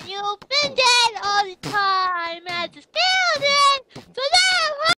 and you opened it.